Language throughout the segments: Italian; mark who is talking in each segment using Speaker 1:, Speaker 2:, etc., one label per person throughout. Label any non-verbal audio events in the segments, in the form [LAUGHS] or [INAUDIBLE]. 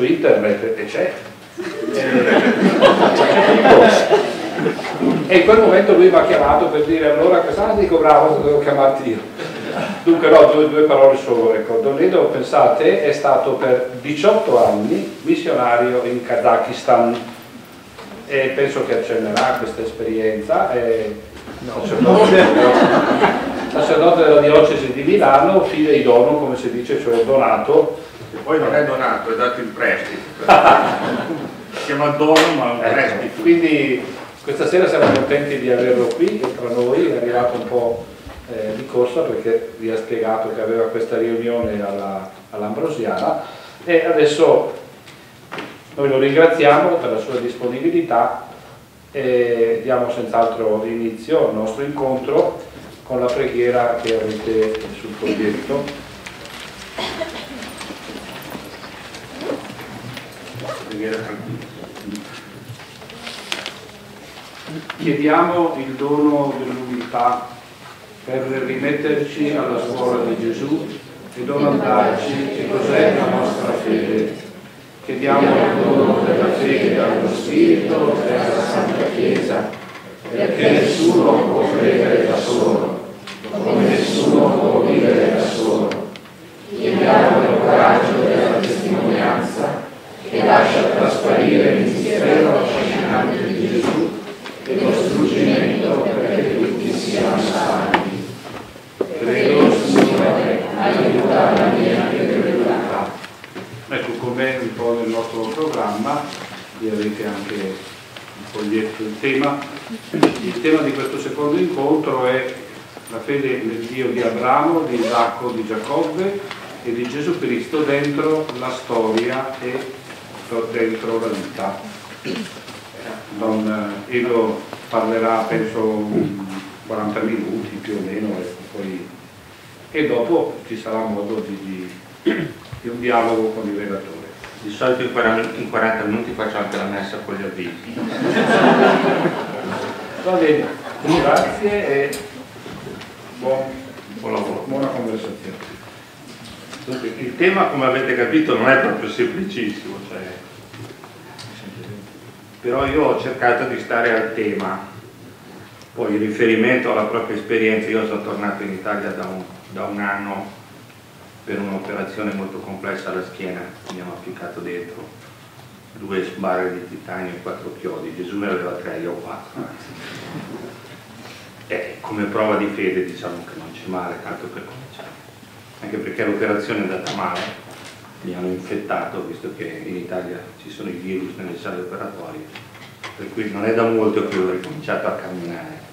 Speaker 1: su internet e c'è. E in quel momento lui mi ha chiamato per dire allora quest'anno dico bravo, devo chiamarti io. Dunque no, due, due parole solo. Ecco. Don Edo, pensate, è stato per 18 anni missionario in Kazakistan e penso che accennerà questa esperienza. È sacerdote, sacerdote della diocesi di Milano, fide dono, come si dice, cioè donato.
Speaker 2: Poi non è donato, è dato in prestito. si chiama dono ma è un ecco, prestito.
Speaker 1: Quindi questa sera siamo contenti di averlo qui e tra noi è arrivato un po' eh, di corsa perché vi ha spiegato che aveva questa riunione all'Ambrosiana all e adesso noi lo ringraziamo per la sua disponibilità e diamo senz'altro inizio al nostro incontro con la preghiera che avete sul progetto. Preghiera Chiediamo il dono dell'umiltà per rimetterci alla scuola di Gesù e domandarci che cos'è la nostra fede. Chiediamo il dono della fede allo Spirito e alla Santa Chiesa, perché nessuno può credere da solo, come nessuno può vivere da solo. Chiediamo il coraggio della testimonianza che lascia trasparire il mistero affascinante di Gesù e lo struggimento perché tutti siano salvi. Prego, Signore, aiuta la mia incredulità. Ecco, come un po' nel nostro programma, vi avete anche il foglietto, il tema. Il tema di questo secondo incontro è la fede nel Dio di Abramo, di Isacco, di Giacobbe e di Gesù Cristo dentro la storia e dentro la vita. Don Edo parlerà penso 40 minuti più o meno ecco, poi, e dopo ci sarà modo di, di, di, un dialogo con il relatore.
Speaker 2: Di solito in 40, in 40 minuti faccio anche la messa con gli avvisi.
Speaker 1: Va bene, grazie e buon, buon lavoro, buona conversazione.
Speaker 2: Il tema, come avete capito, non è proprio semplicissimo, cioè, però io ho cercato di stare al tema poi in riferimento alla propria esperienza, io sono tornato in Italia da un, da un anno per un'operazione molto complessa alla schiena, mi hanno appiccato dentro due sbarre di titanio e quattro chiodi, Gesù ne aveva tre, io quattro. E come prova di fede diciamo che non c'è male, tanto per. Anche perché l'operazione è andata male, mi hanno infettato, visto che in Italia ci sono i virus nelle sale operatorie, per cui non è da molto che ho ricominciato a camminare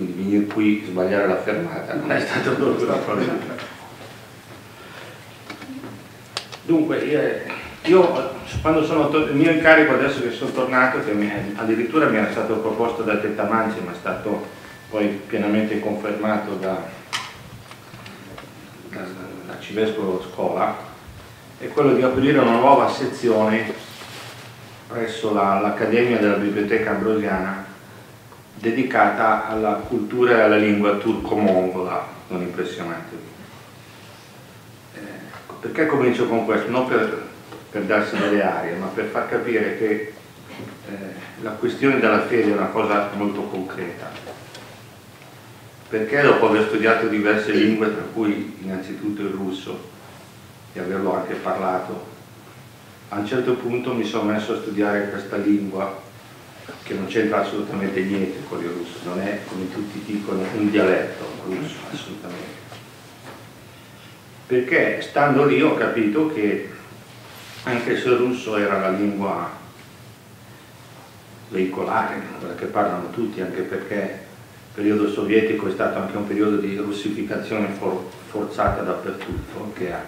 Speaker 2: quindi venire qui, sbagliare la fermata, non è stato proprio una cosa. Dunque, io, quando sono il mio incarico adesso che sono tornato, che mi, addirittura mi era stato proposto da Tetta Manci, ma è stato poi pienamente confermato da, da Civescovo Scola, è quello di aprire una nuova sezione presso l'Accademia della Biblioteca Ambrosiana dedicata alla cultura e alla lingua turco-mongola, non impressionante. Eh, perché comincio con questo? Non per, per, darsi delle arie, ma per far capire che eh, la questione della fede è una cosa molto concreta. Perché dopo aver studiato diverse lingue, tra cui innanzitutto il russo, e averlo anche parlato, a un certo punto mi sono messo a studiare questa lingua che non c'entra assolutamente niente con il russo, non è come tutti dicono un dialetto russo, assolutamente. Perché stando lì ho capito che anche se il russo era la lingua veicolare, quella che parlano tutti, anche perché il periodo sovietico è stato anche un periodo di russificazione for forzata dappertutto, che ha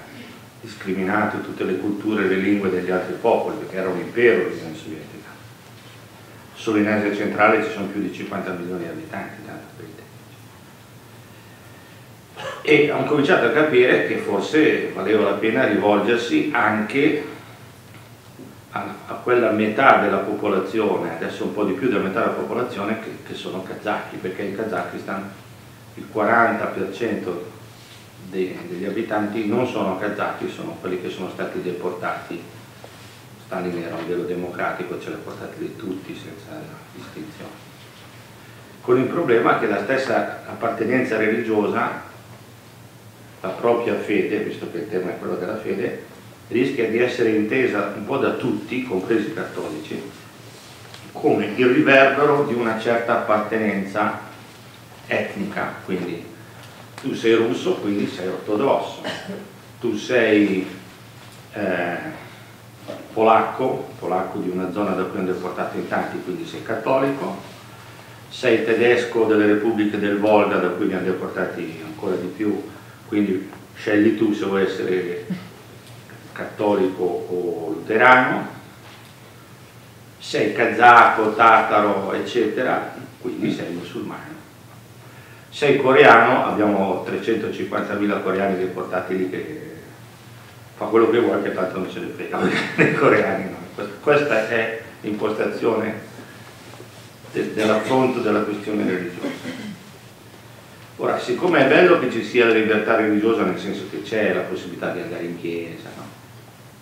Speaker 2: discriminato tutte le culture e le lingue degli altri popoli, perché era un impero l'Unione Sovietica. Solo in Asia centrale ci sono più di 50 milioni di abitanti, tanto per E ho cominciato a capire che forse valeva la pena rivolgersi anche a, quella metà della popolazione, adesso un po' di più della metà della popolazione, che, che sono kazaki, perché in Kazakistan il 40% dei, degli abitanti non sono kazaki, sono quelli che sono stati deportati. Stalin era un vero democratico, ce li ha portati di tutti senza distinzione. Con il problema che la stessa appartenenza religiosa, la propria fede, visto che il tema è quello della fede, rischia di essere intesa un po' da tutti, compresi i cattolici, come il riverbero di una certa appartenenza etnica, quindi tu sei russo, quindi sei ortodosso, tu sei eh, polacco, polacco di una zona da cui hanno deportato in tanti, quindi sei cattolico, sei tedesco delle repubbliche del Volga da cui ne hanno deportati ancora di più, quindi scegli tu se vuoi essere cattolico o luterano, sei kazako, tataro, eccetera, quindi sei musulmano. Sei coreano, abbiamo 350.000 coreani deportati lì che fa quello che vuole che tanto non ce ne frega, [LAUGHS] i coreani no. Questa è l'impostazione dell'affronto della questione religiosa. Ora, siccome è bello che ci sia la libertà religiosa, nel senso che c'è la possibilità di andare in chiesa, no?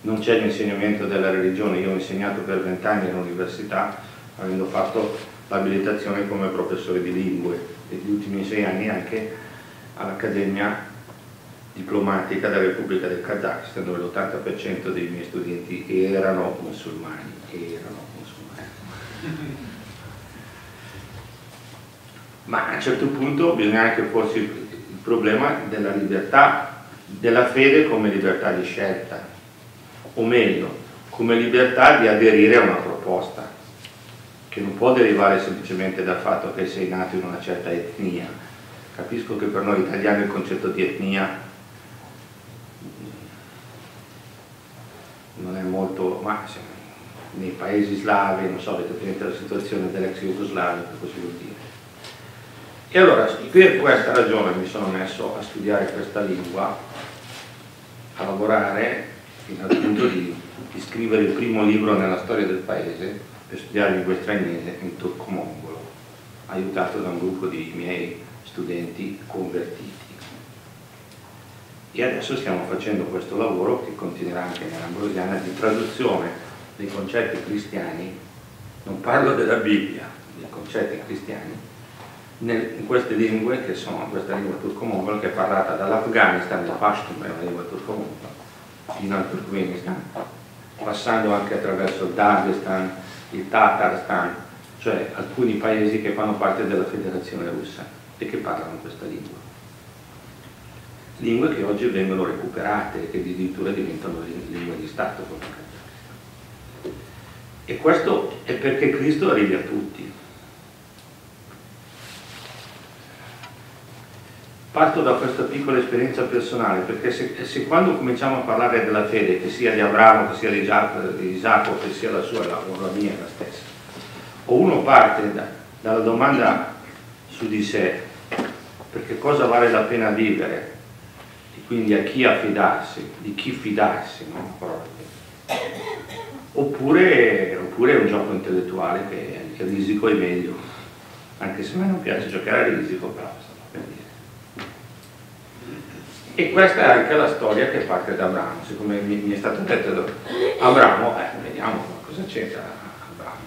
Speaker 2: Non c'è l'insegnamento della religione, io ho insegnato per vent'anni all'università, avendo fatto l'abilitazione come professore di lingue. E gli ultimi sei anni anche all'Accademia diplomatica della Repubblica del Kazakistan, dove l'80% dei miei studenti erano musulmani, erano musulmani. Ma a un certo punto bisogna anche porsi il problema della libertà della fede come libertà di scelta o meglio, come libertà di aderire a una proposta, che non può derivare semplicemente dal fatto che sei nato in una certa etnia. Capisco che per noi italiani il concetto di etnia non è molto, ma nei paesi slavi, non so, avete presente la situazione dell'ex Jugoslavia, così vuol dire. E allora, per questa ragione mi sono messo a studiare questa lingua, a lavorare fino al punto di, di, scrivere il primo libro nella storia del paese per studiare lingue straniere in turco-mongolo, aiutato da un gruppo di miei studenti convertiti. E adesso stiamo facendo questo lavoro che continuerà anche nell'Ambrosiana di traduzione dei concetti cristiani, non parlo della Bibbia, dei concetti cristiani, in queste lingue che sono questa lingua turco-mongola che è parlata dall'Afghanistan, il Pashtun è una lingua turco-mongola, fino al Turkmenistan, passando anche attraverso il Dagestan, il Tatarstan, cioè alcuni paesi che fanno parte della federazione russa e che parlano questa lingua. Lingue che oggi vengono recuperate e che addirittura diventano lingue di Stato. E questo è perché Cristo arrivi a tutti. Parto da questa piccola esperienza personale perché se, se, quando cominciamo a parlare della fede, che sia di Abramo, che sia di Isacco, che sia la sua la, o la mia la stessa, o uno parte da, dalla domanda su di sé, perché cosa vale la pena vivere, e quindi a chi affidarsi, di chi fidarsi, no? oppure, oppure, è un gioco intellettuale che il risico è meglio, anche se a me non piace giocare a risico, però per dire. E questa è anche la storia che parte da Abramo, siccome mi, è stato detto Abramo, eh, vediamo cosa c'entra Abramo.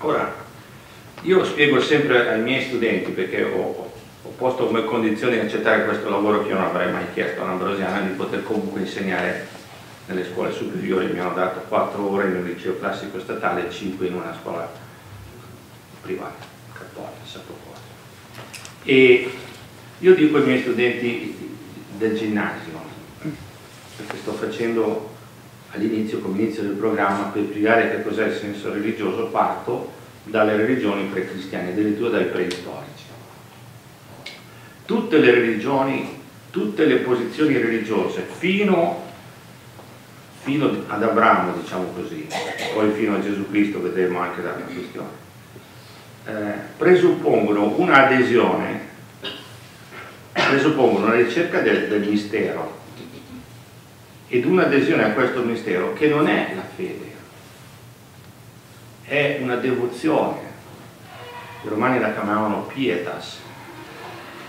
Speaker 2: Ora, io spiego sempre ai miei studenti, perché ho, ho posto come condizione di accettare questo lavoro che io non avrei mai chiesto all'Ambrosiana, di poter comunque insegnare nelle scuole superiori, mi hanno dato 4 ore in un liceo classico statale e 5 in una scuola privata, cattolica, sottoposta. E io dico ai miei studenti del ginnasio, perché sto facendo all'inizio, come inizio del programma, per spiegare che cos'è il senso religioso, parto dalle religioni pre-cristiane, addirittura dai preistorici. Tutte le religioni, tutte le posizioni religiose, fino, fino ad Abramo, diciamo così, poi fino a Gesù Cristo, vedremo anche dalla questione, eh, presuppongono un'adesione presuppongono una ricerca del, del mistero ed un'adesione a questo mistero che non è la fede, è una devozione. I romani la chiamavano pietas.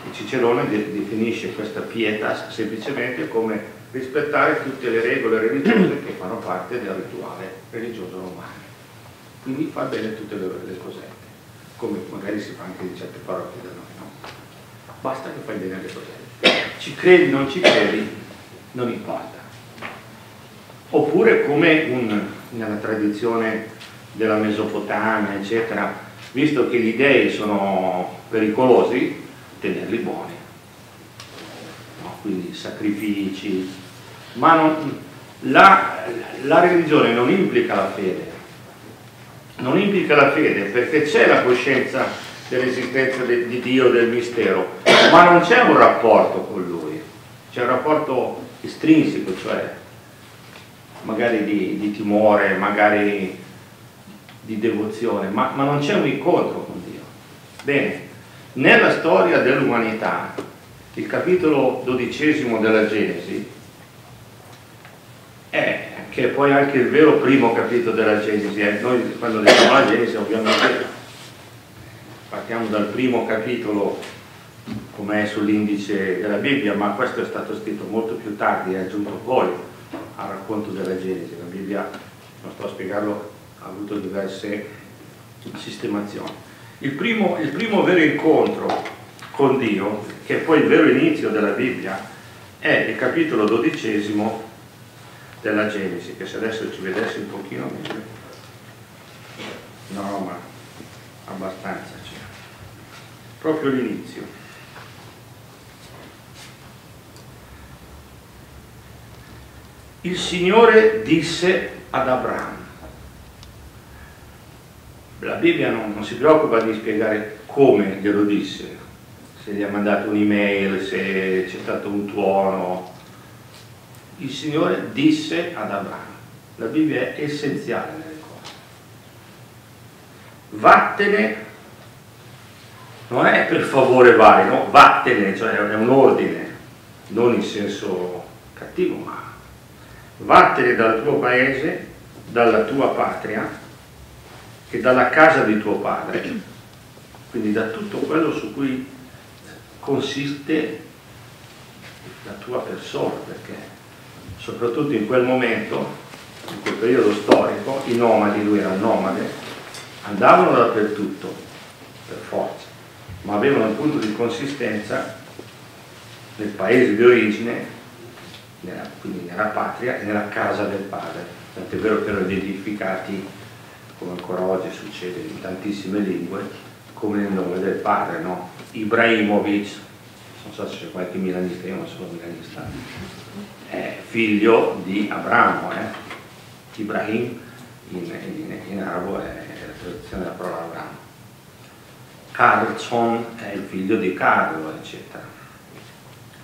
Speaker 2: E Cicerone definisce questa pietas semplicemente come rispettare tutte le regole religiose che fanno parte del rituale religioso romano. Quindi fa bene tutte le, le cosette, come magari si fa anche in certe parrocchie da noi, no? Basta che fai bene le cosette. Ci credi, non ci credi, non importa. Oppure come un, nella tradizione della Mesopotamia, eccetera, visto che gli dei sono pericolosi, tenerli buoni. No, quindi sacrifici. Ma non, la, la religione non implica la fede, non implica la fede perché c'è la coscienza dell'esistenza di Dio, del mistero, ma non c'è un rapporto con Lui, c'è un rapporto estrinseco, cioè magari di, di timore, magari di devozione, ma, ma non c'è un incontro con Dio. Bene, nella storia dell'umanità, il capitolo dodicesimo della Genesi, è che è poi anche il vero primo capitolo della Genesi, eh. noi quando leggiamo la Genesi ovviamente partiamo dal primo capitolo come è sull'indice della Bibbia, ma questo è stato scritto molto più tardi, è aggiunto poi al racconto della Genesi, la Bibbia, non sto a spiegarlo ha avuto diverse sistemazioni. Il primo, il primo vero incontro con Dio, che è poi il vero inizio della Bibbia, è il capitolo dodicesimo della Genesi, che se adesso ci vedessi un pochino meglio. No, ma abbastanza. Proprio l'inizio. Il Signore disse ad Abramo, la Bibbia non, non, si preoccupa di spiegare come glielo disse, se gli ha mandato un'email, se c'è stato un tuono. Il Signore disse ad Abramo. La Bibbia è essenziale nelle cose. Vattene, non è per favore vai, no? Vattene, cioè è un ordine, non in senso cattivo, ma vattene dal tuo paese, dalla tua patria, che dalla casa di tuo padre, quindi da tutto quello su cui consiste la tua persona, perché soprattutto in quel momento, in quel periodo storico, i nomadi, lui era nomade, andavano dappertutto, per forza, ma avevano un punto di consistenza nel paese di origine, nella, quindi nella patria e nella casa del padre, tant'è vero che erano identificati come ancora oggi succede in tantissime lingue, come nel nome del padre, no? Ibrahimovic, non so se c'è qualche milanista, io non sono milanista, è figlio di Abramo, eh? Ibrahim in, in, in arabo è la traduzione della parola Abramo. Carlson è il figlio di Carlo, eccetera.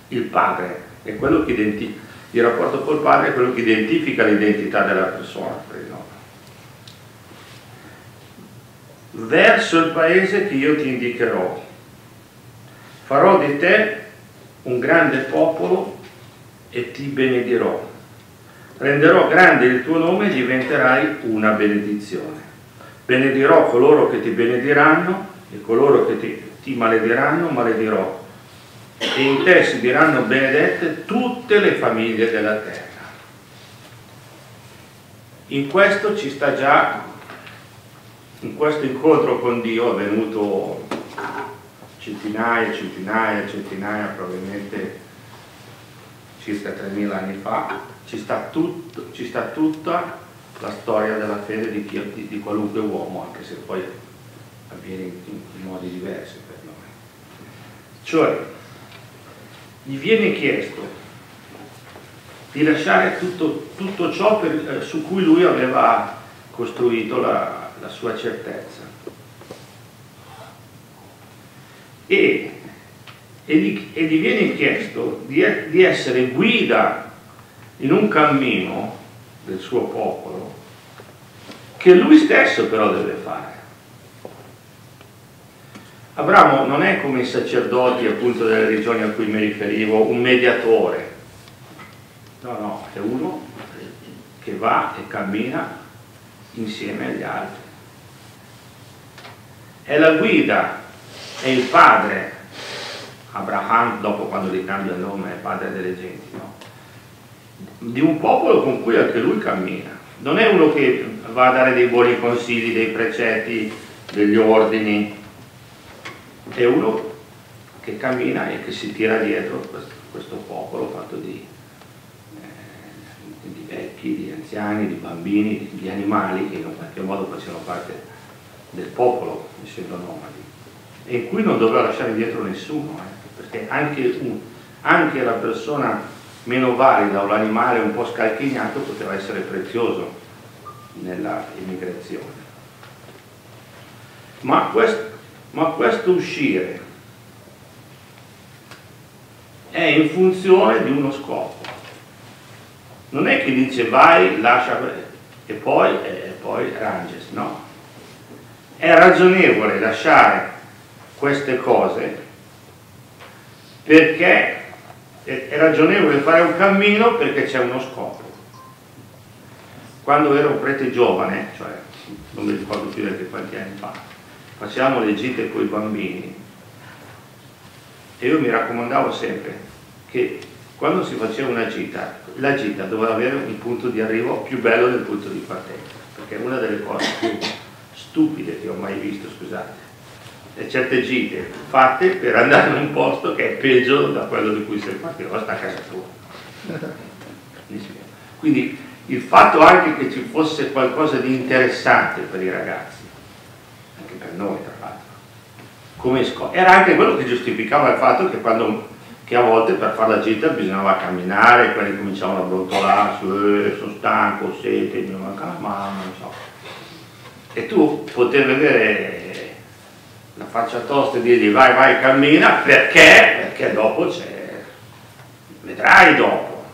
Speaker 2: Il padre è quello che identifica, il rapporto col padre è quello che identifica l'identità della persona, verso il paese che io ti indicherò. Farò di te un grande popolo e ti benedirò. Renderò grande il tuo nome e diventerai una benedizione. Benedirò coloro che ti benediranno e coloro che ti, ti malediranno maledirò. E in te si diranno benedette tutte le famiglie della terra. In questo ci sta già in questo incontro con Dio avvenuto centinaia, centinaia, centinaia, probabilmente circa 3.000 anni fa, ci sta, tutto, ci sta, tutta la storia della fede di, chi, di, di, qualunque uomo, anche se poi avviene in, in modi diversi per noi. Cioè, gli viene chiesto di lasciare tutto, tutto ciò per, eh, su cui lui aveva costruito la, la sua certezza. E, e, gli, e gli viene chiesto di, di essere guida in un cammino del suo popolo che lui stesso però deve fare. Abramo non è come i sacerdoti appunto delle regioni a cui mi riferivo, un mediatore. No, no, è uno che va e cammina insieme agli altri è la guida, è il padre, Abraham dopo quando gli cambia il nome è padre delle genti, no? di un popolo con cui anche lui cammina. Non è uno che va a dare dei buoni consigli, dei precetti, degli ordini, è uno che cammina e che si tira dietro questo, questo popolo fatto di, eh, di, vecchi, di anziani, di bambini, di, di animali che in qualche modo facevano parte del popolo, essendo nomadi, e in cui non doveva lasciare indietro nessuno, eh, perché anche, un, anche la persona meno valida o l'animale un po' scalchignato poteva essere prezioso nella immigrazione. Ma questo, ma questo uscire è in funzione di uno scopo. Non è che dice vai, lascia e poi, e poi ranges, no. È ragionevole lasciare queste cose perché è ragionevole fare un cammino perché c'è uno scopo. Quando ero un prete giovane, cioè non mi ricordo più neanche quanti anni fa, facevamo le gite con i bambini e io mi raccomandavo sempre che quando si faceva una gita, la gita doveva avere un punto di arrivo più bello del punto di partenza, perché una delle cose più stupide che ho mai visto, scusate, è certe gite fatte per andare in un posto che è peggio da quello di cui sei partito, sta a casa tua. Quindi il fatto anche che ci fosse qualcosa di interessante per i ragazzi, noi tra l'altro, era anche quello che giustificava il fatto che quando che a volte per fare la gita bisognava camminare, quelli cominciavano a brontolare, eh, sono stanco, sete, mi manca la mano, non so. E tu potevi avere la faccia tosta e dirgli vai, vai, cammina, perché? Perché dopo c'è, vedrai dopo.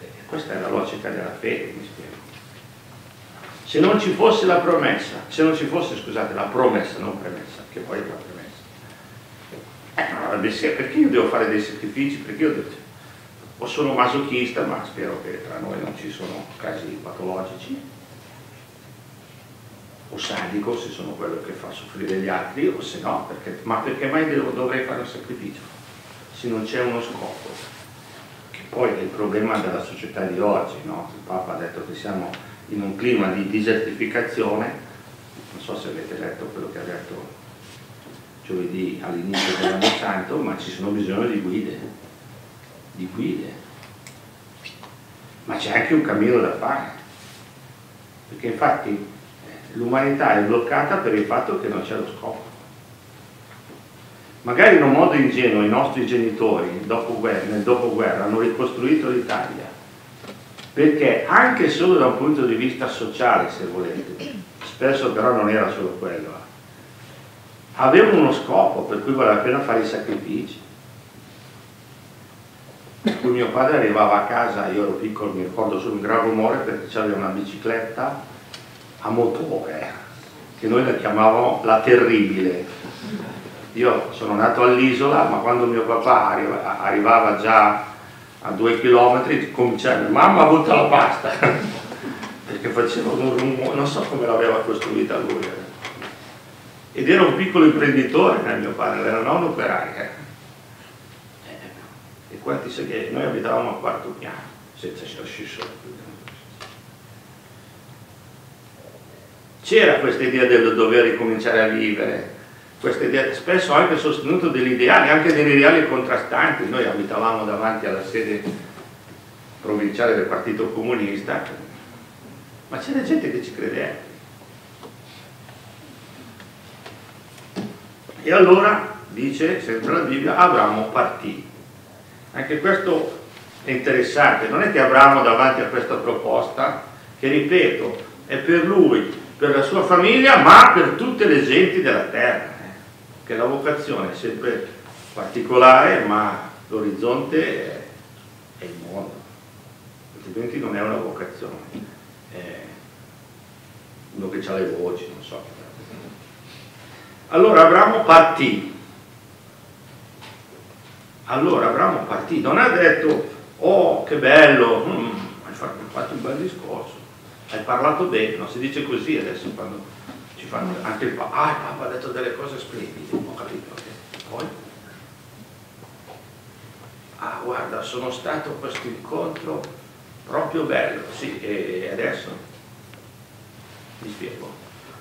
Speaker 2: E questa è la logica della fede. Se non ci fosse la promessa, se non ci fosse, scusate, la promessa, non premessa, che poi è la promessa, eh, perché io devo fare dei sacrifici? Perché io devo... o sono masochista, ma spero che tra noi non ci sono casi patologici, o sadico se sono quello che fa soffrire gli altri, o se no, perché, ma perché mai devo, dovrei fare un sacrificio? Se non c'è uno scopo, che poi è il problema della società di oggi, no? il Papa ha detto che siamo in un clima di disertificazione, non so se avete letto quello che ha detto giovedì all'inizio dell'anno [COUGHS] santo, ma ci sono bisogno di guide, di guide. Ma c'è anche un cammino da fare, perché infatti eh, l'umanità è bloccata per il fatto che non c'è lo scopo. Magari in un modo ingenuo i nostri genitori nel dopoguerra hanno ricostruito l'Italia, perché anche solo da un punto di vista sociale, se volete, spesso però non era solo quello, eh, avevano uno scopo per cui valeva la pena fare i sacrifici. Per cui mio padre arrivava a casa, io ero piccolo, mi ricordo solo un gran rumore perché c'aveva una bicicletta a motore, che noi la chiamavamo la terribile. Io sono nato all'isola, ma quando mio papà arriva, arrivava già a due chilometri cominciava, mamma butta la pasta, [LAUGHS] perché faceva un rumore, non so come l'aveva costruita lui eh ed era un piccolo imprenditore nel mio padre, era non operaio. Eh. E quanti sa che noi abitavamo al quarto piano, senza ascensore. C'era questa idea del dover ricominciare a vivere, questa idea, spesso anche sostenuto degli ideali, anche degli ideali contrastanti. Noi abitavamo davanti alla sede provinciale del Partito Comunista, ma c'era gente che ci credeva. E allora, dice sempre la Bibbia, Abramo partì. Anche questo è interessante, non è che Abramo davanti a questa proposta, che ripeto, è per lui, per la sua famiglia, ma per tutte le genti della terra, eh? Che la vocazione è sempre particolare, ma l'orizzonte è, è il mondo, altrimenti non è una vocazione, è uno che ha le voci, non so. Allora Abramo partì. Allora Abramo partì, non ha detto, oh che bello, mm, hai fatto un bel discorso, hai parlato bene, non si dice così adesso quando ci fanno anche il Papa, ah il Papa ha detto delle cose splendide, ho capito, poi? Ah guarda, sono stato a questo incontro proprio bello, sì, e adesso? Mi spiego.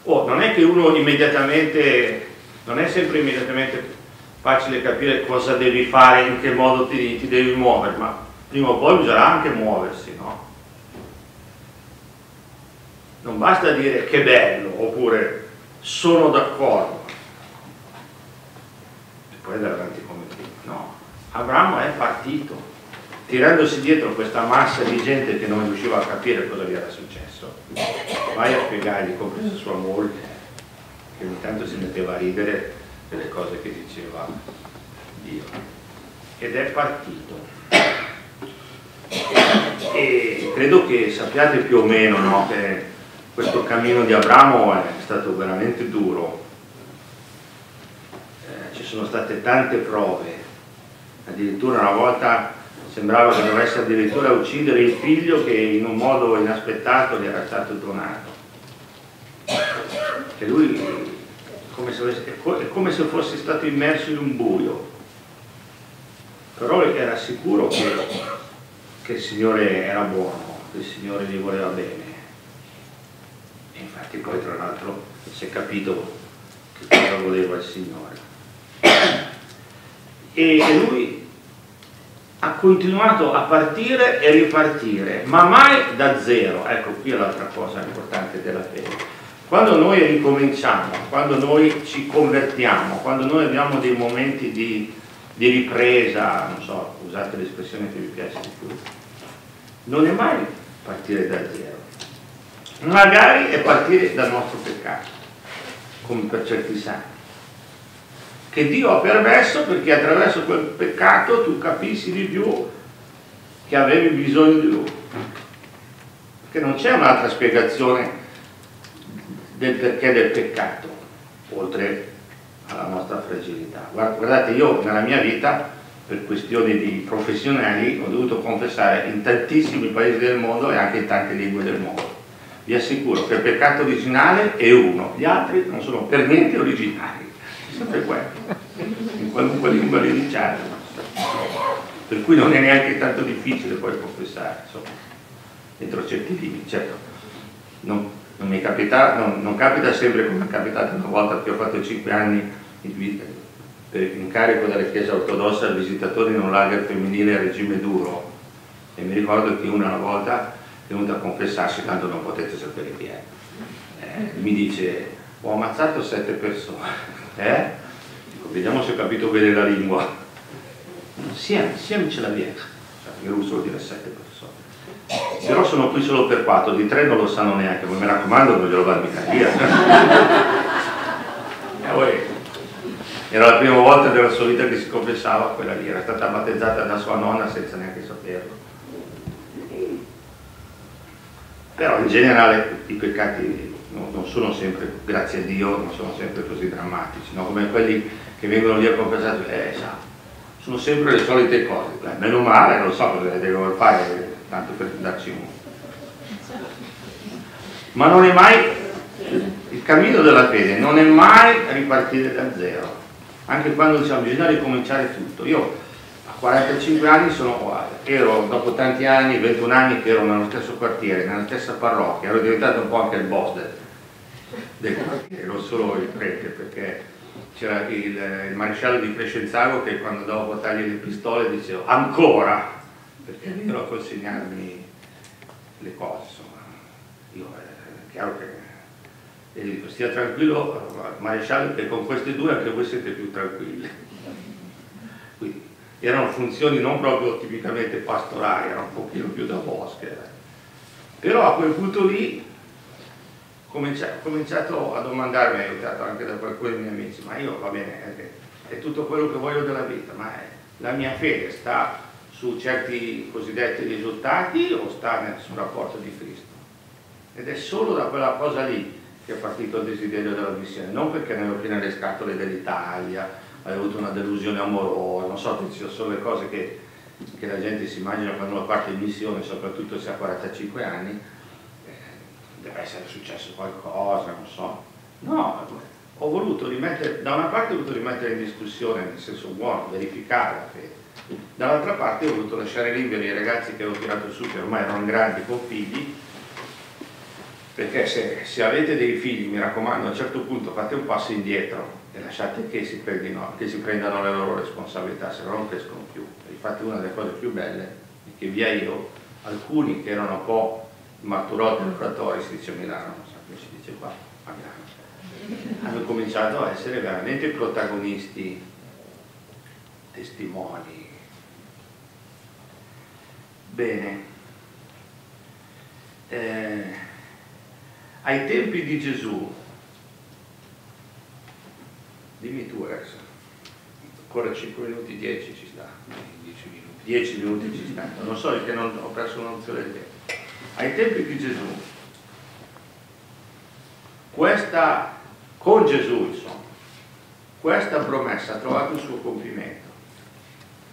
Speaker 2: Oh, non è che uno immediatamente, non è sempre immediatamente facile capire cosa devi fare, in che modo ti, ti devi muovere, ma prima o poi bisognerà anche muoversi, no? Non basta dire che bello, oppure sono d'accordo, e poi andare avanti come prima. No, Abramo è partito, tirandosi dietro questa massa di gente che non riusciva a capire cosa gli era successo. Vai a spiegargli, compresa sua moglie, che ogni tanto si metteva a ridere delle cose che diceva Dio. Ed è partito. E credo che sappiate più o meno no, che questo cammino di Abramo è stato veramente duro, eh, ci sono state tante prove, addirittura una volta sembrava che dovesse addirittura uccidere il figlio che in un modo inaspettato gli era stato donato. E lui come è come se fosse stato immerso in un buio, però era sicuro che, che il Signore era buono, che il Signore gli voleva bene e infatti poi tra l'altro si è capito che cosa voleva il Signore. E lui ha continuato a partire e ripartire, ma mai da zero. Ecco, qui è l'altra cosa importante della fede. Quando noi ricominciamo, quando noi ci convertiamo, quando noi abbiamo dei momenti di, di ripresa, non so, usate l'espressione che vi piace di più, non è mai partire da zero magari è partire dal nostro peccato, come per certi santi, che Dio ha permesso perché attraverso quel peccato tu capissi di più che avevi bisogno di Lui. Perché non c'è un'altra spiegazione del perché del peccato, oltre alla nostra fragilità. Guardate, io nella mia vita, per questioni di professionali, ho dovuto confessare in tantissimi paesi del mondo e anche in tante lingue del mondo vi assicuro che il peccato originale è uno, gli altri non sono per niente originali, sempre quello, in qualunque lingua li diciamo. Per cui non è neanche tanto difficile poi confessare, insomma, dentro certi limiti, certo. Non, non mi capita, non, non, capita sempre come è capitato una volta che ho fatto 5 anni di per incarico della Chiesa ortodossa al visitatore in un lager femminile a regime duro e mi ricordo che una volta venuto a confessarsi, tanto non potete sapere chi è. Eh, mi dice, ho ammazzato sette persone. [LAUGHS] Eh? Dico, vediamo se ho capito bene la lingua. Siamo, siamo ce la viene. Cioè, in russo vuol dire sette persone. Però sono qui solo per quattro, di tre non lo sanno neanche, ma mi raccomando non glielo vado mica via. eh, [LAUGHS] era la prima volta della sua vita che si confessava quella lì, era stata battezzata da sua nonna senza neanche saperlo. Però in generale i peccati non sono sempre, grazie a Dio, non sono sempre così drammatici, no? come quelli che vengono lì a confessare, eh, sa, sono sempre le solite cose, Beh, meno male, non so cosa devo fare, tanto per darci un... Ma non è mai, il cammino della fede non è mai ripartire da zero, anche quando diciamo bisogna ricominciare tutto. Io 45 anni sono, ero dopo tanti anni, 21 anni che ero nello stesso quartiere, nella stessa parrocchia, ero diventato un po' anche il boss del, del quartiere, non solo il prete, perché c'era il, il, maresciallo di Crescenzago che quando andavo a portargli le pistole dicevo ancora, perché veniva a consegnarmi le cose, insomma. Io è chiaro che e dico stia tranquillo maresciallo che con questi due anche voi siete più tranquilli. Erano funzioni non proprio tipicamente pastorali, erano un pochino più da bosche. Però a quel punto lì ho cominciato a domandarmi, aiutato anche da qualcuno dei miei amici, ma io va bene, è, tutto quello che voglio della vita, ma è, la mia fede sta su certi cosiddetti risultati o sta nel, sul rapporto di Cristo? Ed è solo da quella cosa lì che è partito il desiderio della missione, non perché ne avevo piene le scatole dell'Italia, hai avuto una delusione amorosa, non so, ci sono le cose che, che, la gente si immagina quando parte in missione, soprattutto se ha 45 anni, eh, deve essere successo qualcosa, non so. No, ho voluto rimettere, da una parte ho voluto rimettere in discussione, nel senso buono, verificare la fede, dall'altra parte ho voluto lasciare liberi i ragazzi che avevo tirato su, che ormai erano grandi con figli, perché se, se, avete dei figli, mi raccomando, a un certo punto fate un passo indietro e lasciate che si, prendino, che si prendano le loro responsabilità, se no non crescono più. Infatti una delle cose più belle è che via io, alcuni che erano un po' maturotti e fratori, si dice a Milano, non so si dice qua, a Milano, hanno cominciato a essere veramente protagonisti, testimoni. Bene. Eh, ai tempi di Gesù, dimmi tu adesso, ancora 5 minuti, 10 ci sta, 10 minuti, 10 minuti ci sta, non so perché non, ho perso una nozione del tempo. Ai tempi di Gesù, questa, con Gesù insomma, questa promessa ha trovato il suo compimento.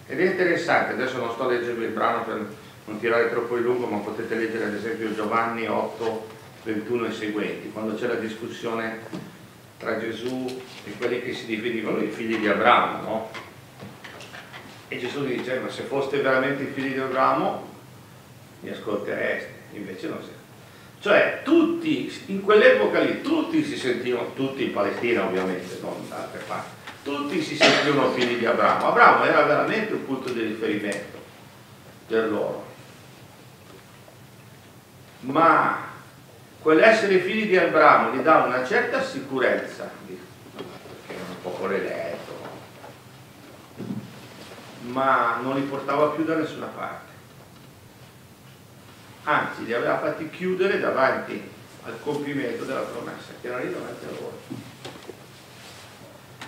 Speaker 2: Ed è interessante, adesso non sto leggendo il brano per non tirare troppo in lungo, ma potete leggere ad esempio Giovanni 8, 21 e seguenti, quando c'è la discussione tra Gesù e quelli che si definivano i figli di Abramo, no? E Gesù dice, ma se foste veramente i figli di Abramo, mi ascoltereste, invece non si cioè tutti, in quell'epoca lì, tutti si sentivano, tutti in Palestina ovviamente, non da altre parti, tutti si sentivano figli di Abramo. Abramo era veramente un punto di riferimento per loro. Ma quell'essere figli di Abramo gli dà una certa sicurezza, perché era un popolo eletto, ma non li portava più da nessuna parte. Anzi, li aveva fatti chiudere davanti al compimento della promessa, che era lì davanti a loro.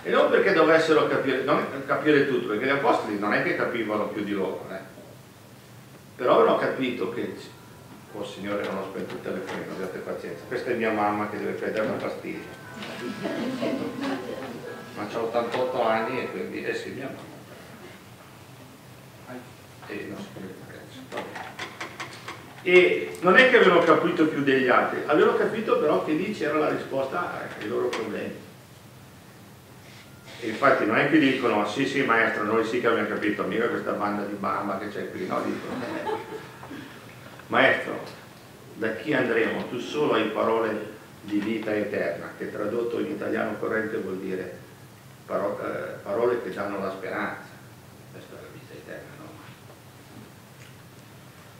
Speaker 2: E non perché dovessero capire, capire tutto, perché gli apostoli non è che capivano più di loro, eh. però avevano capito che Oh signore non ho spento il telefonino, abbiate pazienza. Questa è mia mamma che deve prendere una pastiglia. Ma ha 88 anni e quindi, eh sì, mia mamma. E non, e non è che avevano capito più degli altri, avevano capito però che lì c'era la risposta ai loro problemi. E infatti non è che dicono, sì sì maestro, noi sì che abbiamo capito, mica questa banda di bamba che c'è qui, no, dicono, Maestro, da chi andremo? Tu solo hai parole di vita eterna, che tradotto in italiano corrente vuol dire paro eh, parole che danno la speranza. Questa è la vita eterna, no?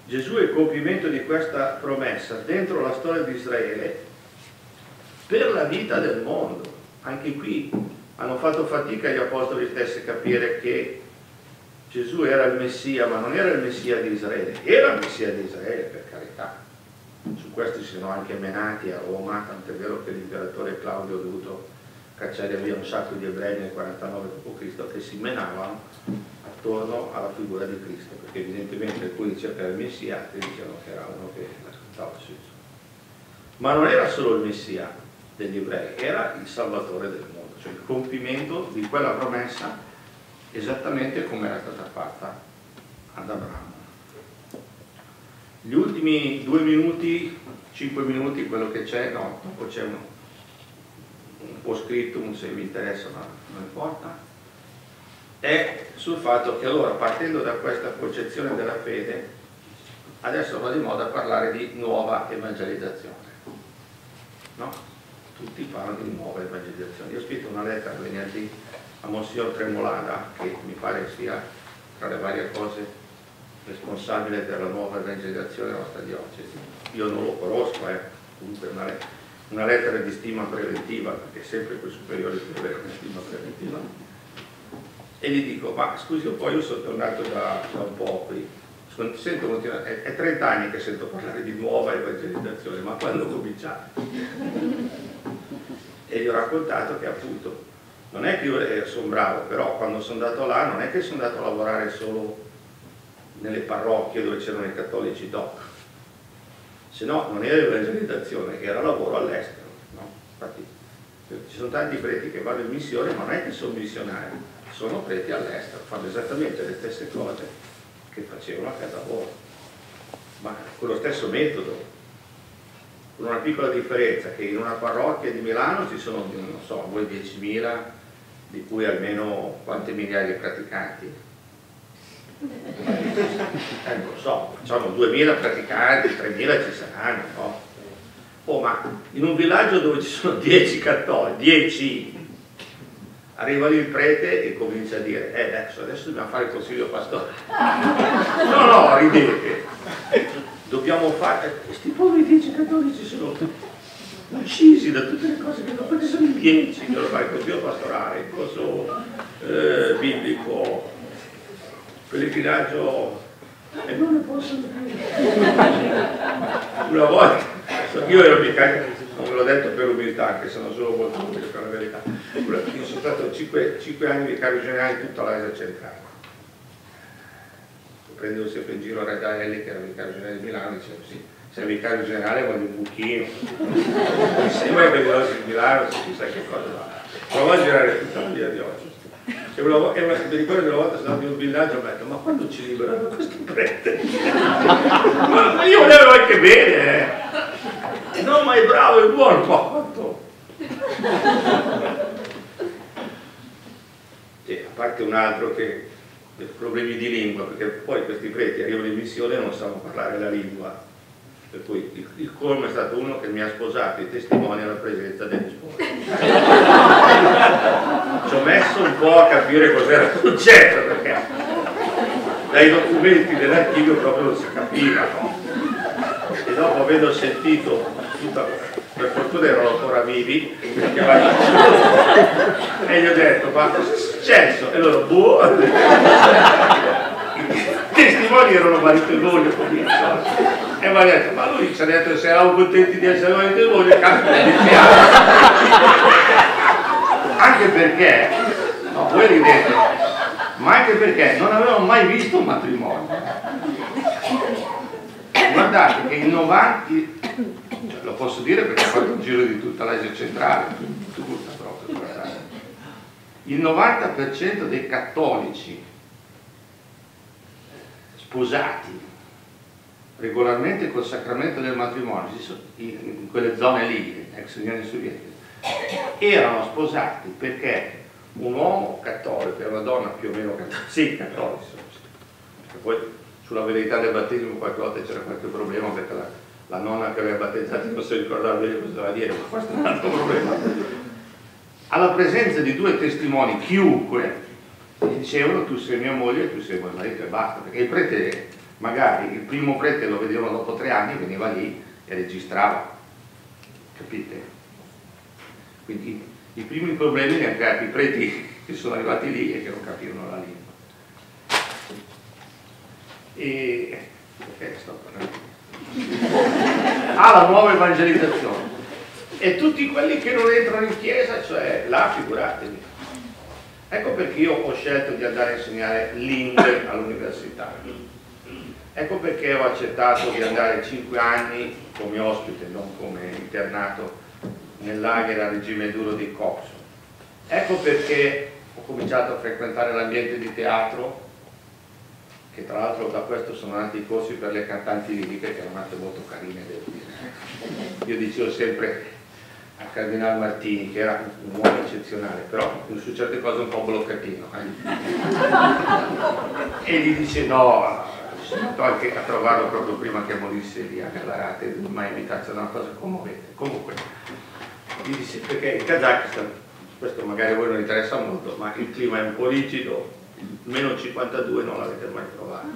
Speaker 2: Gesù è il compimento di questa promessa dentro la storia di Israele per la vita del mondo. Anche qui hanno fatto fatica gli apostoli stessi a capire che Gesù era il Messia, ma non era il Messia di Israele, era il Messia di Israele, per carità. Su questo si sono anche menati a Roma, tant'è vero che l'imperatore Claudio ha dovuto cacciare via un sacco di ebrei nel 49 d.C. che si menavano attorno alla figura di Cristo, perché evidentemente alcuni dicevano che era il Messia, altri dicevano che era uno che l'ascoltava su Ma non era solo il Messia degli ebrei, era il Salvatore del mondo, cioè il compimento di quella promessa esattamente come era stata fatta ad Abramo. Gli ultimi due minuti, cinque minuti, quello che c'è, no, dopo c'è un, un po' scritto, se vi interessa ma non importa, è sul fatto che allora partendo da questa concezione della fede, adesso va di moda parlare di nuova evangelizzazione. No? Tutti parlano di nuova evangelizzazione. Io ho scritto una lettera venerdì a Monsignor Tremolada, che mi pare sia tra le varie cose responsabile per la nuova evangelizzazione della nostra diocesi. Io non lo conosco, eh. comunque una, una, lettera di stima preventiva, perché sempre quei superiori deve avere una stima preventiva. E gli dico, ma scusi un po', io sono tornato da, da un po' qui, sento, è, è 30 anni che sento parlare di nuova evangelizzazione, ma quando cominciate? [LAUGHS] E gli ho raccontato che appunto non è che io sono bravo, però quando sono andato là non è che sono andato a lavorare solo nelle parrocchie dove c'erano i cattolici doc, se no non era evangelizzazione, era lavoro all'estero. No? Infatti ci sono tanti preti che vanno in missione, ma non è che sono missionari, sono preti all'estero, fanno esattamente le stesse cose che facevano a casa loro, ma con lo stesso metodo. con una piccola differenza che in una parrocchia di Milano ci sono, non so, voi 10.000, di cui almeno quante migliaia di praticanti? Eh, non lo so, facciamo 2.000 praticanti, 3.000 ci saranno, no? Oh, ma in un villaggio dove ci sono 10 cattolici, 10, arriva lì il prete e comincia a dire, eh adesso, adesso dobbiamo fare il consiglio pastorale. [LAUGHS] No, no, ridete. Dobbiamo fare, questi poveri 10 cattolici sono uccisi da tutte le cose che fanno, perché sono 10 che lo fare il consiglio pastorale, il corso eh, biblico, pellegrinaggio e non ne possono dire. [LAUGHS] Una volta, io ero vicario, non ve l'ho detto per umiltà, anche se non sono molto umile per la verità, io sono stato 5, 5 anni vicario generale in tutta l'Asia centrale. Prendevo sempre in giro Redaelli che era vicario generale di Milano, dicevo sì, sei vicario generale voglio un buchino. Mi sembra che di Milano, si sa che cosa va. Provo a girare tutta la via di oggi. E, una, e mi ricordo che una volta sono andato in un villaggio e ho detto, ma quando ci liberano [LAUGHS] questo prete? ma io volevo anche bene, eh. No, ma è bravo, è buono, fatto. E a parte un altro che problemi di lingua, perché poi questi preti arrivano in missione e non sanno parlare la lingua. Per cui il, il colmo è stato uno che mi ha sposato i testimoni alla presenza degli sposi. Ci ho messo un po' a capire cos'era successo, perché dai documenti dell'archivio proprio non si capiva, no? E dopo avendo sentito tutta, per fortuna erano ancora vivi, e gli ho detto, ma cosa è successo? E loro, boh! I testimoni erano marito e moglie, e mi ha detto, ma lui ci ha detto se eravamo contenti di essere marito e moglie, cazzo mi Anche perché, no, voi ridete, ma anche perché non avevamo mai visto un matrimonio. Guardate che in 90, cioè, lo posso dire perché ho fatto un giro di tutta l'Asia centrale, tutta proprio, guardate. Il 90% dei cattolici sposati regolarmente col sacramento del matrimonio in quelle zone lì, ex Unione Sovietica, erano sposati perché un uomo cattolico e una donna più o meno cattolica, sì, cattolici, poi sulla verità del battesimo qualche volta c'era qualche problema perché la, la nonna che aveva battezzato non si ricordava bene cosa doveva dire, ma questo è un altro problema. Alla presenza di due testimoni, chiunque, gli dicevano tu sei mia moglie e tu sei mio marito e basta, perché il prete magari il primo prete lo vedevano dopo tre anni, veniva lì e registrava, capite? Quindi i primi problemi li hanno creati i preti che sono arrivati lì e che non capivano la lingua. E okay, sto parlando. Ah, la nuova evangelizzazione. E tutti quelli che non entrano in chiesa, cioè là, figuratevi. Ecco perché io ho scelto di andare a insegnare lingue all'università Ecco perché ho accettato di andare 5 anni come ospite, non come internato, nel lager a regime duro di Corso. Ecco perché ho cominciato a frequentare l'ambiente di teatro, che tra l'altro da questo sono nati i corsi per le cantanti liriche, che erano nate molto carine, devo dire. Io dicevo sempre a Cardinal Martini, che era un uomo eccezionale, però su certe cose un po' bloccatino. Eh? E gli dice no, sono andato anche a trovarlo proprio prima che morisse lì a Galarate, mai invitato una cosa commovente. Comunque, gli disse, perché in Kazakistan, questo magari a voi non interessa molto, ma il clima è un po' rigido, meno 52 non l'avete mai trovato.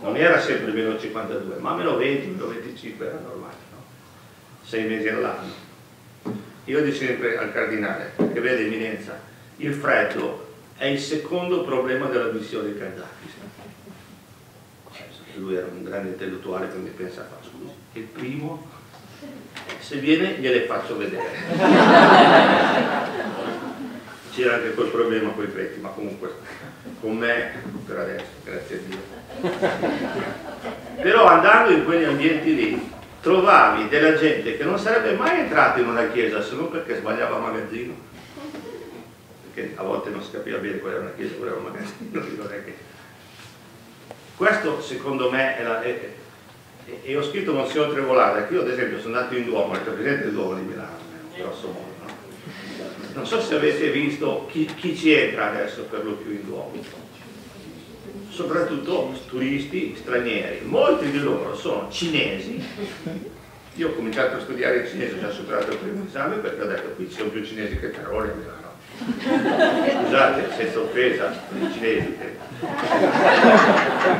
Speaker 2: Non era sempre meno 52, ma meno 20, meno 25 era normale, no? Sei mesi all'anno. Io dico sempre al cardinale, che vede eminenza, il freddo è il secondo problema della missione in Kazakistan lui era un grande intellettuale, quindi pensa, scusi, il primo, se viene gliele faccio vedere. [LAUGHS] C'era anche quel problema con i preti, ma comunque con me per adesso, grazie a Dio. Però andando in quegli ambienti lì, trovavi della gente che non sarebbe mai entrata in una chiesa se non perché sbagliava magazzino. Perché a volte non si capiva bene qual era una chiesa, qual era un magazzino, [LAUGHS] non è che questo secondo me è, la, e, ho scritto Monsignor Trevolada, che io ad esempio sono andato in Duomo, ero presidente del Duomo di Milano, grosso modo, no? Non so se avete visto chi, chi ci entra adesso per lo più in Duomo, soprattutto turisti stranieri, molti di loro sono cinesi, io ho cominciato a studiare il cinese, ho già superato il primo esame perché ho detto qui ci sono più cinesi che terrori a Milano. Scusate, senza offesa, i cinesi.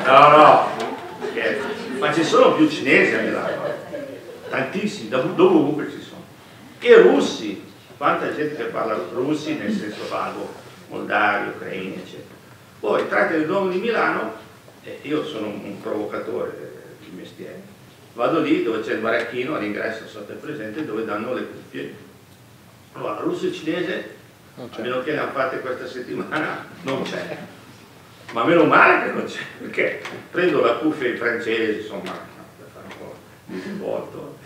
Speaker 2: No, no, ma ci sono più cinesi a Milano, tantissimi, dovunque ci sono. E russi, quanta gente che parla russi nel senso vago, moldavi, ucraini, eccetera. Poi entrate nel Duomo di Milano, eh, io sono un provocatore di mestiere, vado lì dove c'è il baracchino all'ingresso state presente dove danno le cuffie allora russo e cinese a meno che ne hanno fatte questa settimana non c'è. Ma meno male che non c'è perché prendo la cuffia in francese insomma per fare un po' di svolto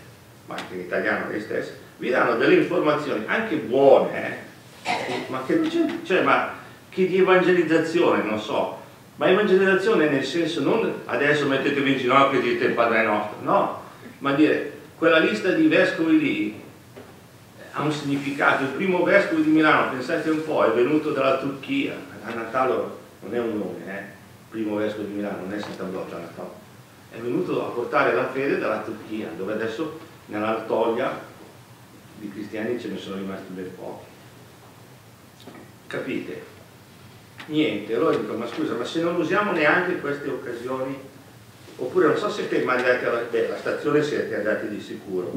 Speaker 2: ma anche in italiano lei stessa vi danno delle informazioni anche buone eh? ma che cioè ma che di evangelizzazione? Non so. Ma evangelizzazione nel senso non adesso mettetevi in ginocchio e dite il Padre nostro, no, ma dire quella lista di vescovi lì ha un significato. Il primo vescovo di Milano, pensate un po', è venuto dalla Turchia, a Natalo non è un nome, eh? il primo vescovo di Milano non è Sant'Ambrogio a Natalo, è venuto a portare la fede dalla Turchia, dove adesso nell'Altoglia di cristiani ce ne sono rimasti ben pochi. Capite? niente, allora dico ma scusa ma se non usiamo neanche queste occasioni oppure non so se siete mai andati alla beh, la stazione siete andati di sicuro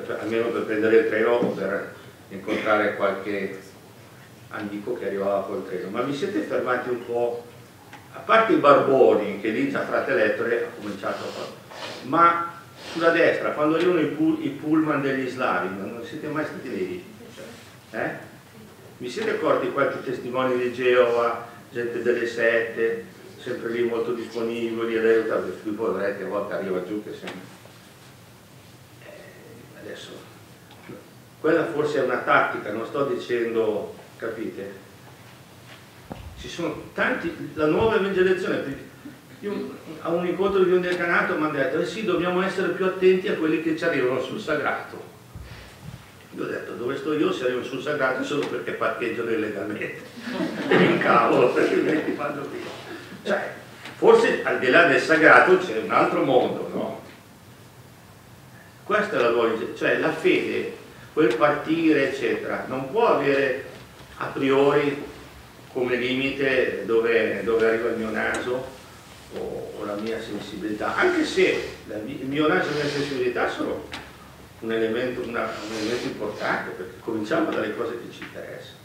Speaker 2: per, almeno per prendere il treno o per incontrare qualche amico che arrivava col treno ma vi siete fermati un po' a parte i barboni che lì già frate Ettore ha cominciato a fare ma sulla destra quando arrivano i, pull, i pullman degli slavi non siete mai stati lì eh? Vi siete accorti quanti testimoni di Geova, gente delle sette, sempre lì molto disponibili ad aiutare, qui poi vedrete a volte arriva giù che sembra. Adesso, quella forse è una tattica, non sto dicendo, capite? Ci sono tanti, la nuova evangelizzazione, io a un incontro di un decanato mi hanno detto, eh sì, dobbiamo essere più attenti a quelli che ci arrivano sul sagrato io ho detto, dove sto io se arrivo sul sagrato solo perché parcheggiano illegalmente. [LAUGHS] mi incavolo perché mi vado via. Cioè, forse al di là del sagrato c'è un altro mondo, no? Questa è la logica, cioè la fede, quel partire, eccetera, non può avere a priori come limite dove, dove arriva il mio naso o, o, la mia sensibilità, anche se la, il mio naso e la mia sensibilità sono un elemento, una, un elemento importante perché cominciamo dalle cose che ci interessano.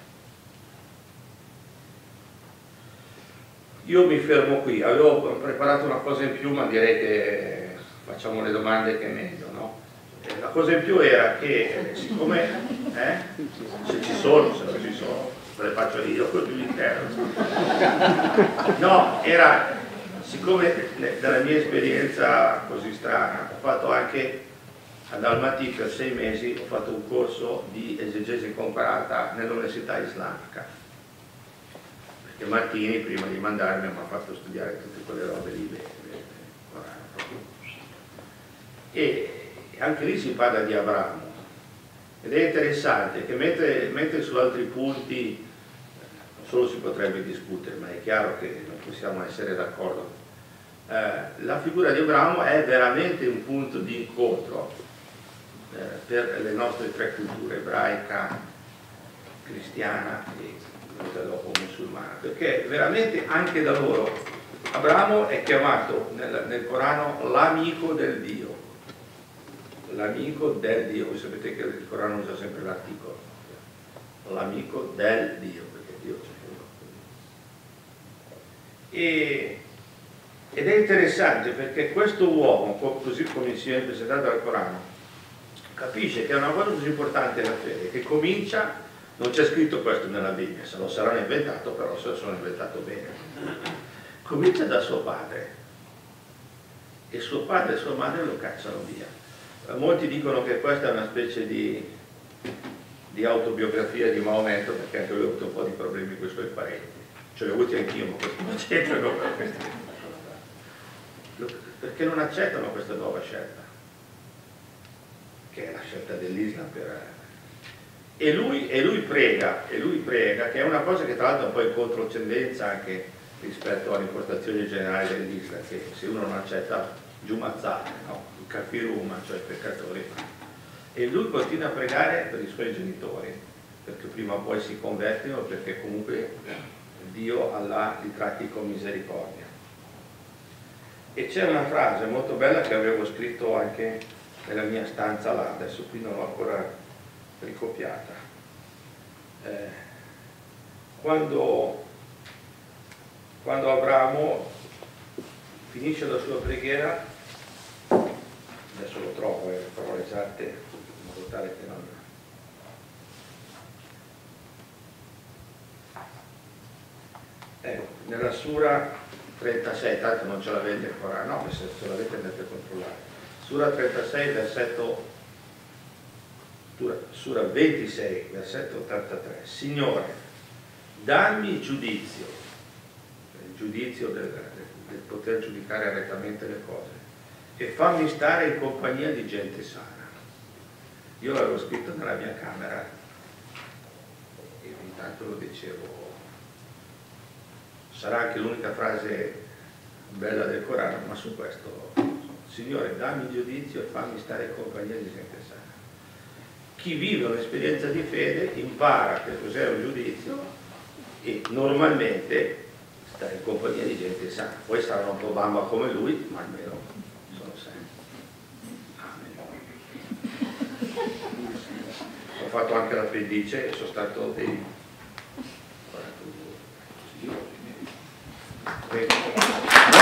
Speaker 2: Io mi fermo qui, avevo preparato una cosa in più ma direi che facciamo le domande che è meglio? La cosa in più era che siccome, eh, se ci sono, se non ci sono, le faccio io così l'interno. No, era, siccome dalla mia esperienza così strana, ho fatto anche ad Almaty per sei mesi ho fatto un corso di esegesi comparata nell'università islamica perché Martini prima di mandarmi mi ha fatto studiare tutte quelle robe lì e anche lì si parla di Abramo. Ed è interessante che mentre, mentre su altri punti non solo si potrebbe discutere ma è chiaro che non possiamo essere d'accordo. Eh, la figura di Abramo è veramente un punto di incontro eh, per le nostre tre culture, ebraica, cristiana e dopo musulmana, perché veramente anche da loro Abramo è chiamato nel, nel Corano l'amico del Dio, l'amico del Dio, voi sapete che il Corano usa sempre l'articolo, l'amico del Dio, perché Dio c'è e, ed è interessante perché questo uomo, così come si è presentato al Corano, capisce che è una cosa così importante la fede, che comincia, non c'è scritto questo nella Bibbia, se lo saranno inventato, però se lo sono inventato bene, comincia da suo padre e suo padre e sua madre lo cacciano via. Molti dicono che questa è una specie di, di autobiografia di Maometto, perché anche lui ha avuto un po' di problemi con i suoi parenti, ce li ho avuti anch'io, ma questo non c'entra con questo perché non accettano questa nuova scelta, che è la scelta dell'Islam per... E lui, e lui prega, e lui prega, che è una cosa che tra l'altro è un po' in controcendenza anche rispetto all'impostazione generale dell'Islam, che se uno non accetta giumazzare, no? Il kafiruma, cioè i peccatori, e lui continua a pregare per i suoi genitori, perché prima o poi si convertino, perché comunque Dio Allah li tratti con misericordia. E c'è una frase molto bella che avevo scritto anche nella mia stanza là, adesso qui non l'ho ancora ricopiata. Eh, quando, quando Abramo finisce la sua preghiera, adesso lo trovo, eh, le parole esatte, in modo tale che non eh, nella sura 36, tanto non ce l'avete ancora, no, se ce l'avete andate a controllare. Sura 36, versetto, sura 26, versetto 83. Signore, dammi giudizio, il giudizio del, del poter giudicare rettamente le cose, e fammi stare in compagnia di gente sana. Io l'avevo scritto nella mia camera e ogni tanto lo dicevo sarà anche l'unica frase bella del Corano, ma su questo, Signore, dammi giudizio e fammi stare in compagnia di gente sana. Chi vive un'esperienza di fede impara che cos'è un giudizio e normalmente sta in compagnia di gente sana. Poi saranno un po' bamba come lui, ma almeno sono sani. Fatto anche la pendice e sono stato dei 对。